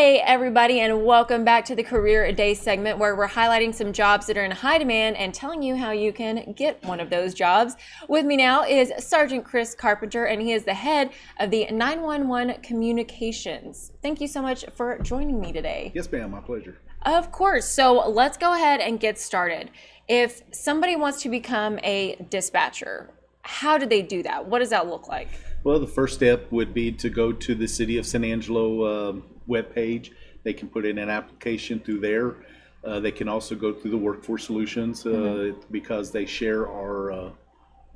Hey, everybody, and welcome back to the Career a Day segment where we're highlighting some jobs that are in high demand and telling you how you can get one of those jobs. With me now is Sergeant Chris Carpenter, and he is the head of the 911 Communications. Thank you so much for joining me today. Yes, ma'am, my pleasure. Of course. So let's go ahead and get started. If somebody wants to become a dispatcher, how do they do that? What does that look like? Well, the first step would be to go to the City of San Angelo um, webpage. They can put in an application through there. Uh, they can also go through the Workforce Solutions uh, Mm-hmm. because they share our uh,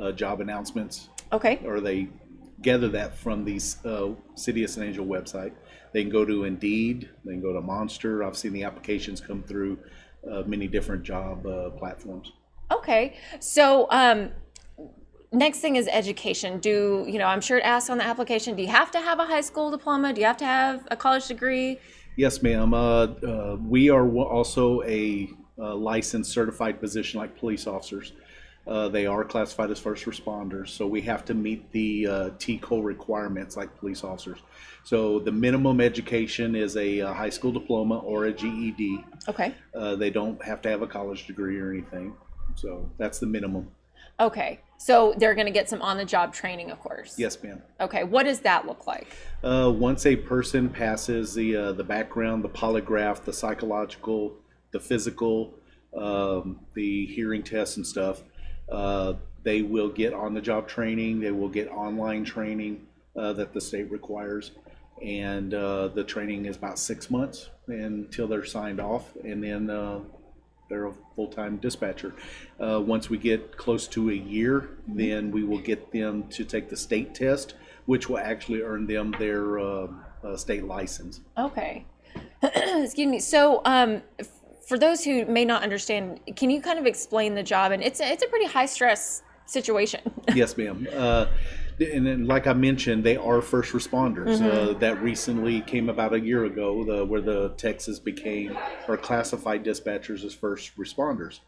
uh, job announcements Okay. or they gather that from the uh, City of San Angelo website. They can go to Indeed, they can go to Monster. I've seen the applications come through uh, many different job uh, platforms. Okay. So, um, next thing is education. Do you know? I'm sure it asks on the application. Do you have to have a high school diploma? Do you have to have a college degree? Yes, ma'am. Uh, uh, we are also a uh, licensed certified position like police officers. Uh, they are classified as first responders, so we have to meet the uh, TCOLE requirements like police officers. So the minimum education is a, uh high school diploma or a GED. Okay. Uh, they don't have to have a college degree or anything. So that's the minimum. Okay. So they're going to get some on-the-job training, of course. Yes, ma'am. Okay. What does that look like? Uh, once a person passes the uh, the background, the polygraph, the psychological, the physical, um, the hearing tests and stuff, uh, they will get on the job training. They will get online training uh, that the state requires, and uh, the training is about six months until they're signed off, and then uh, they're a full-time dispatcher. Uh, once we get close to a year, then we will get them to take the state test, which will actually earn them their uh, uh, state license. Okay. Excuse me. So, um, for those who may not understand, can you kind of explain the job? And it's a, it's a pretty high stress situation. yes, ma'am. Uh, and then, like I mentioned, they are first responders. Uh, that recently came about a year ago, the, where the Texas became or classified dispatchers as first responders.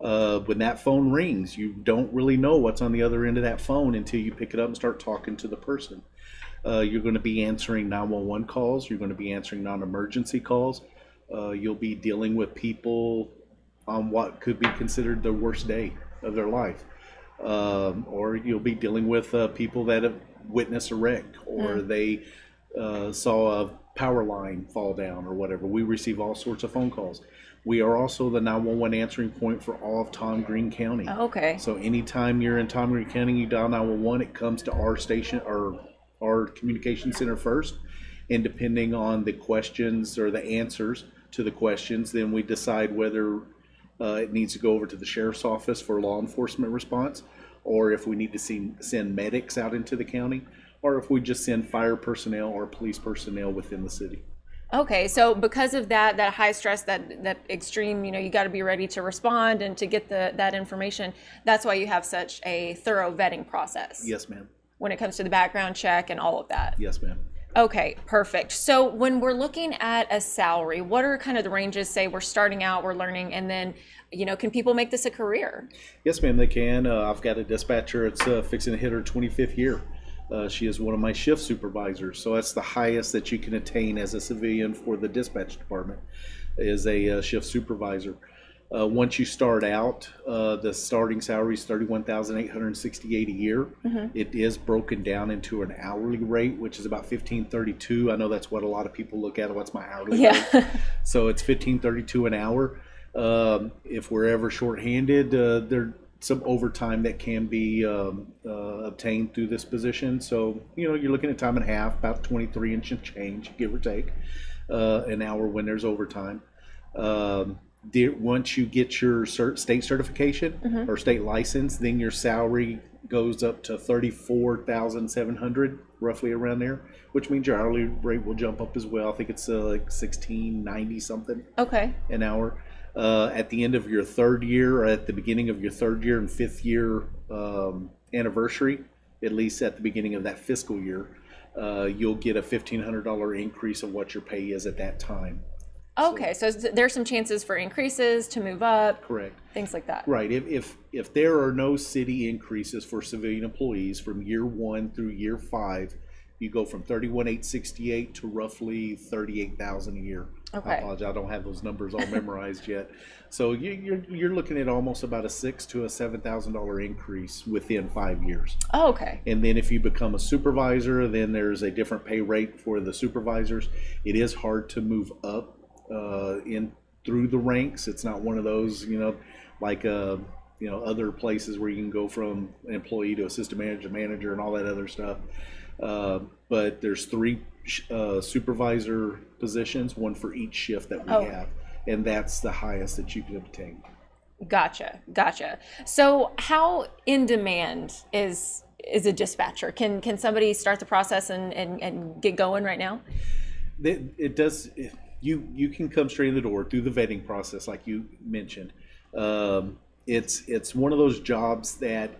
Uh, when that phone rings, you don't really know what's on the other end of that phone until you pick it up and start talking to the person. Uh, you're going to be answering 911 calls. You're going to be answering non-emergency calls. Uh, you'll be dealing with people on what could be considered the worst day of their life, um, or you'll be dealing with uh, people that have witnessed a wreck or they uh, saw a power line fall down or whatever. We receive all sorts of phone calls. We are also the 911 answering point for all of Tom Green County. okay. So anytime you're in Tom Green County, you dial 911, it comes to our station or our communication center first. And depending on the questions or the answers to the questions, then we decide whether uh, it needs to go over to the sheriff's office for law enforcement response, or if we need to see, send medics out into the county, or if we just send fire personnel or police personnel within the city. Okay, so because of that, that high stress, that that extreme, you know, you got to be ready to respond and to get the that information. That's why you have such a thorough vetting process Yes, ma'am. when it comes to the background check and all of that. Yes, ma'am. Okay, perfect. So when we're looking at a salary, what are kind of the ranges? Say we're starting out, we're learning, and then, you know, can people make this a career? Yes, ma'am, they can. Uh, I've got a dispatcher. It's uh, fixing to hit her 25th year. Uh, she is one of my shift supervisors, so that's the highest that you can attain as a civilian for the dispatch department is a uh, shift supervisor. Uh, once you start out, uh, the starting salary is thirty-one thousand eight hundred sixty-eight a year. It is broken down into an hourly rate, which is about fifteen thirty-two. I know that's what a lot of people look at. What's my hourly rate? Yeah. So it's fifteen thirty-two an hour. Um, if we're ever shorthanded, uh, there's some overtime that can be um, uh, obtained through this position. So you know, you're looking at time and a half, about twenty-three inch and change, give or take, uh, an hour when there's overtime. Um, the, once you get your cert, state certification or state license, then your salary goes up to thirty-four thousand seven hundred, roughly around there, which means your hourly rate will jump up as well. I think it's uh, like sixteen ninety something Okay. an hour. Uh, at the end of your third year, or at the beginning of your third year and fifth year um, anniversary, at least at the beginning of that fiscal year, uh, you'll get a fifteen hundred dollar increase of what your pay is at that time. Okay, so s- there's some chances for increases to move up, Correct. things like that. Right. If, if if there are no city increases for civilian employees from year one through year five, you go from thirty-one eight sixty-eight to roughly 38,000 a year. Okay. I apologize, I don't have those numbers all memorized yet. So you, you're you're looking at almost about a six to a seven thousand dollar increase within five years. Oh, okay. And then if you become a supervisor, then there's a different pay rate for the supervisors. It is hard to move up uh, in through the ranks. It's not one of those, you know, like uh, you know other places where you can go from an employee to assistant manager, manager, and all that other stuff. Uh, but there's three sh- uh, supervisor positions, one for each shift that we Oh. have, and that's the highest that you can obtain. Gotcha. Gotcha. So how in demand is is a dispatcher? Can can somebody start the process and, and, and get going right now? it, it does it- you you can come straight in the door through the vetting process like you mentioned. Um, it's it's one of those jobs that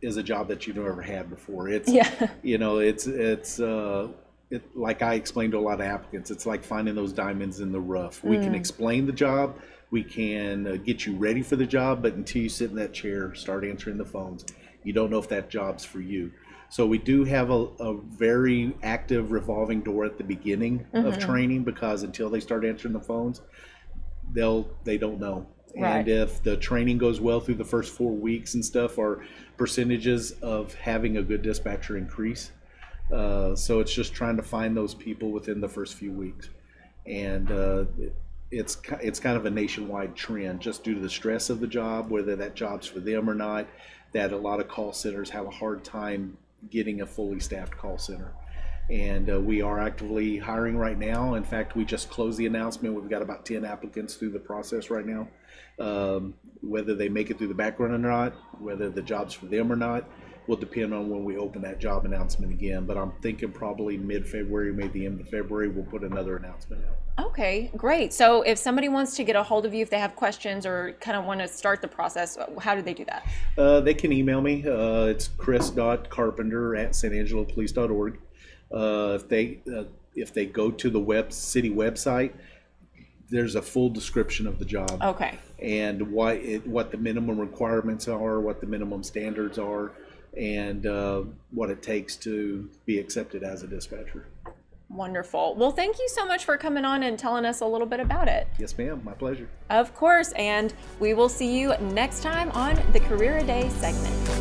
is a job that you've never had before. It's Yeah. you know it's it's uh it, like i explained to a lot of applicants it's like finding those diamonds in the rough. We can explain the job we can uh, get you ready for the job but until you sit in that chair start answering the phones you don't know if that job's for you so we do have a, a very active revolving door at the beginning of training because until they start answering the phones they'll they don't know. Right. and if the training goes well through the first four weeks and stuff our percentages of having a good dispatcher increase. Uh, so it's just trying to find those people within the first few weeks. And uh, it's it's kind of a nationwide trend just due to the stress of the job whether that job's for them or not that a lot of call centers have a hard time getting a fully staffed call center and uh, we are actively hiring right now. In fact, we just closed the announcement. We've got about 10 applicants through the process right now. Um, whether they make it through the background or not, whether the job's for them or not, will depend on when we open that job announcement again. But I'm thinking probably mid February, maybe the end of February, we'll put another announcement out. Okay, great. So if somebody wants to get a hold of you, if they have questions or kind of want to start the process, how do they do that? Uh, they can email me. Uh, it's chris.carpenter at sanangelopolice.org. Uh, if they uh, if they go to the web city website, there's a full description of the job Okay. and why it, what the minimum requirements are, what the minimum standards are, and uh, what it takes to be accepted as a dispatcher. Wonderful. Well, thank you so much for coming on and telling us a little bit about it. Yes, ma'am. My pleasure. Of course, and we will see you next time on the Career a Day segment.